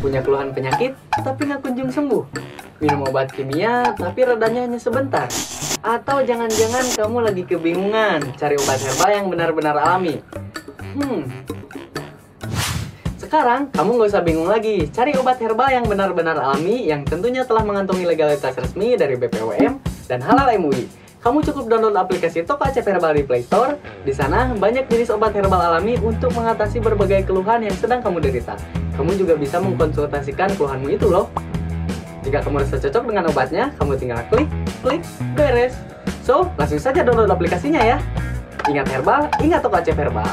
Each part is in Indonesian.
Punya keluhan penyakit tapi nggak kunjung sembuh? Minum obat kimia tapi redanya hanya sebentar? Atau jangan-jangan kamu lagi kebingungan cari obat herbal yang benar-benar alami? Hmm, sekarang kamu nggak usah bingung lagi. Cari obat herbal yang benar-benar alami yang tentunya telah mengantongi legalitas resmi dari BPOM dan Halal MUI. Kamu cukup download aplikasi Toko Acep Herbal di Play Store. Di sana banyak jenis obat herbal alami untuk mengatasi berbagai keluhan yang sedang kamu derita. Kamu juga bisa mengkonsultasikan keluhanmu itu loh. Jika kamu merasa cocok dengan obatnya, kamu tinggal klik, klik, beres. So, langsung saja download aplikasinya ya. Ingat herbal, ingat Toko Acep Herbal.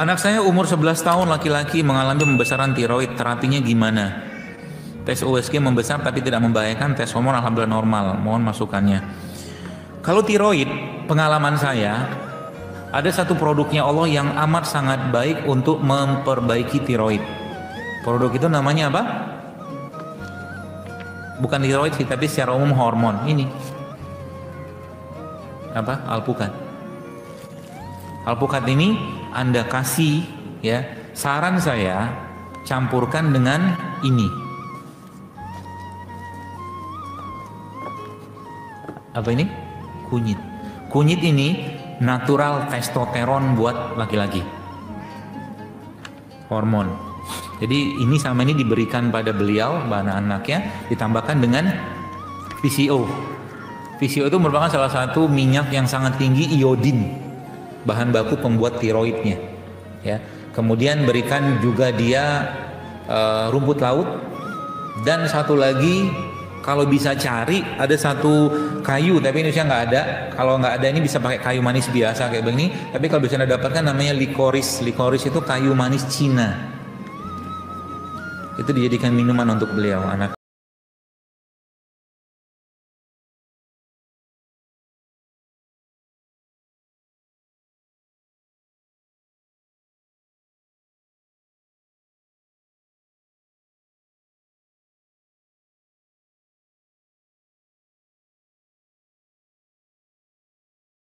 Anak saya umur 11 tahun laki-laki mengalami pembesaran tiroid. Terapinya gimana? Tes USG membesar tapi tidak membahayakan. Tes hormon alhamdulillah normal. Mohon masukannya. Kalau tiroid, pengalaman saya ada satu produknya Allah yang amat sangat baik untuk memperbaiki tiroid. Produk itu namanya apa? Bukan tiroid sih, tapi secara umum hormon. Ini apa? Alpukat. Alpukat ini anda kasih ya. Saran saya campurkan dengan ini. Apa ini? Kunyit. Kunyit ini natural testosteron buat laki-laki. Hormon. Jadi ini sama ini diberikan pada beliau bahan anaknya ditambahkan dengan VCO VCO itu merupakan salah satu minyak yang sangat tinggi iodin bahan baku pembuat tiroidnya ya. Kemudian berikan juga dia uh, rumput laut. Dan satu lagi kalau bisa cari ada satu kayu tapi Indonesia nggak ada. Kalau nggak ada ini bisa pakai kayu manis biasa kayak begini. Tapi kalau bisa anda dapatkan namanya likoris likoris itu kayu manis Cina. Itu dijadikan minuman untuk beliau anak